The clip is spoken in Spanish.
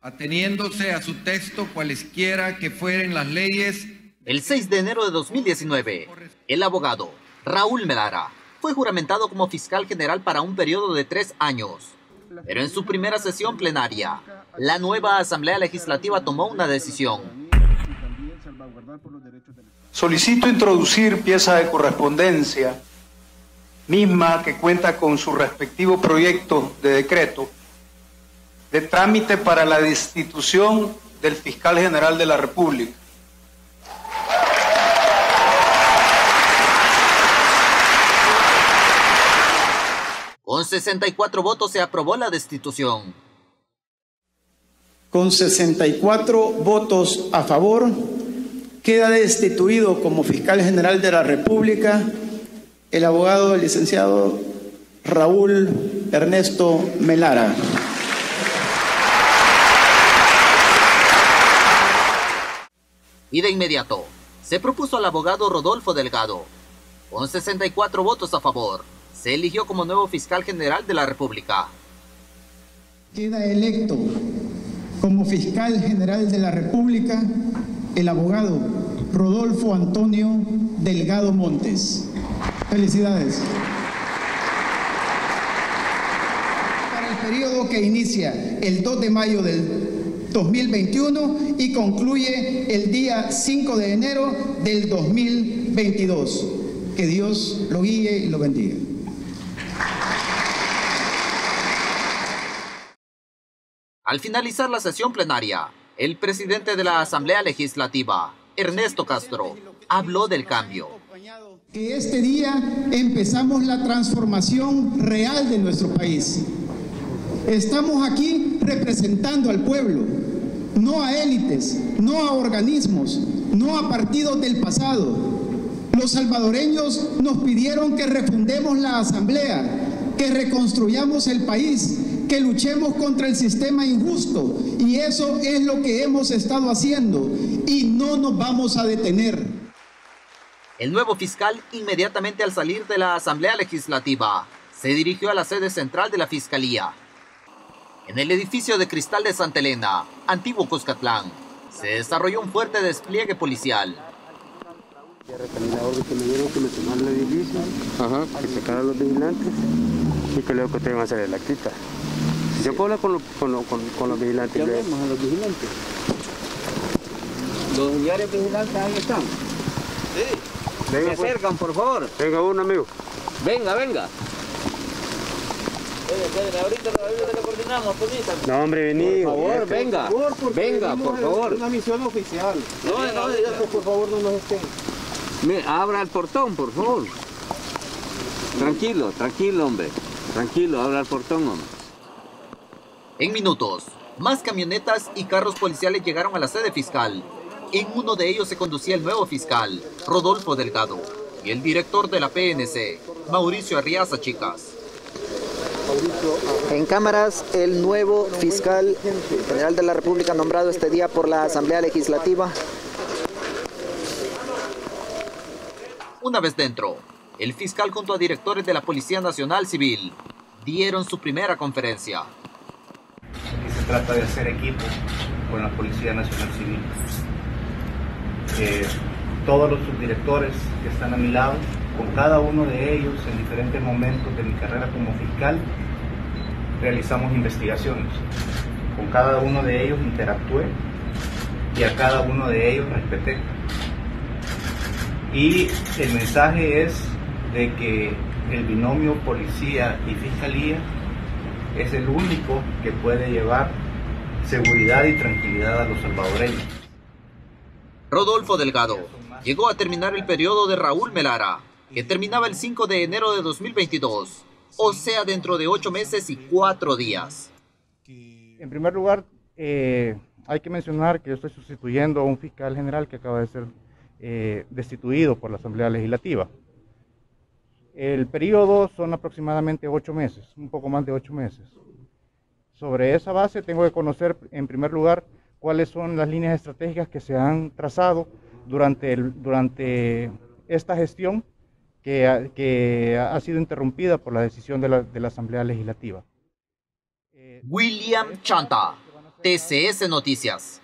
ateniéndose a su texto cualesquiera que fueren las leyes. El 6 de enero de 2019, el abogado Raúl Melara fue juramentado como fiscal general para un periodo de tres años. Pero en su primera sesión plenaria, la nueva Asamblea Legislativa tomó una decisión. Solicito introducir pieza de correspondencia, misma que cuenta con su respectivo proyecto de decreto, de trámite para la destitución del fiscal general de la República. Con 64 votos se aprobó la destitución. Con 64 votos a favor, queda destituido como fiscal general de la República el abogado licenciado Raúl Ernesto Melara. Y de inmediato, se propuso al abogado Rodolfo Delgado. Con 64 votos a favor, se eligió como nuevo fiscal general de la República. Queda electo como fiscal general de la República el abogado Rodolfo Antonio Delgado Montes. Felicidades. Para el periodo que inicia el 2 de mayo del 2021 y concluye el día 5 de enero del 2022. Que Dios lo guíe y lo bendiga. Al finalizar la sesión plenaria, el presidente de la Asamblea Legislativa, Ernesto Castro, habló del cambio. Que este día empezamos la transformación real de nuestro país. Estamos aquí representando al pueblo, no a élites, no a organismos, no a partidos del pasado. Los salvadoreños nos pidieron que refundemos la asamblea, que reconstruyamos el país, que luchemos contra el sistema injusto y eso es lo que hemos estado haciendo y no nos vamos a detener. El nuevo fiscal, inmediatamente al salir de la Asamblea Legislativa, se dirigió a la sede central de la Fiscalía. En el edificio de cristal de Santa Elena, antiguo Cuscatlán, se desarrolló un fuerte despliegue policial. que me dieron que me tomaran el edificio, Ajá. que sacaran los vigilantes y que luego que te iban a hacer la actita. Yo puedo hablar con, lo, con, lo, con, con los vigilantes. ¿Qué hablemos a los vigilantes? ¿Los señores vigilantes ahí están? Sí. Venga, Se acercan, por favor. Venga uno, amigo. Venga, venga. Ahorita, ahorita lo coordinamos. No, hombre, vení. Por favor, venga. Por favor, venga, por favor. Es una misión oficial. No, no, no, por favor, no nos estén. Mira, abra el portón, por favor. Tranquilo, tranquilo, hombre. Tranquilo, abra el portón, hombre. En minutos, más camionetas y carros policiales llegaron a la sede fiscal. En uno de ellos se conducía el nuevo fiscal, Rodolfo Delgado, y el director de la PNC, Mauricio Arriaza Chicas. En cámaras, el nuevo fiscal general de la República nombrado este día por la Asamblea Legislativa. Una vez dentro, el fiscal junto a directores de la Policía Nacional Civil dieron su primera conferencia. Aquí se trata de hacer equipo con la Policía Nacional Civil. Eh, todos los subdirectores que están a mi lado, con cada uno de ellos en diferentes momentos de mi carrera como fiscal, realizamos investigaciones. Con cada uno de ellos interactué y a cada uno de ellos respeté. Y el mensaje es de que el binomio policía y fiscalía es el único que puede llevar seguridad y tranquilidad a los salvadoreños. Rodolfo Delgado llegó a terminar el periodo de Raúl Melara, que terminaba el 5 de enero de 2022, o sea, dentro de ocho meses y cuatro días. En primer lugar, eh, hay que mencionar que yo estoy sustituyendo a un fiscal general que acaba de ser eh, destituido por la Asamblea Legislativa. El periodo son aproximadamente ocho meses, un poco más de ocho meses. Sobre esa base tengo que conocer, en primer lugar, cuáles son las líneas estratégicas que se han trazado durante, durante esta gestión que ha, que ha, sido interrumpida por la decisión de la, de la Asamblea Legislativa. William Chanta, TCS Noticias.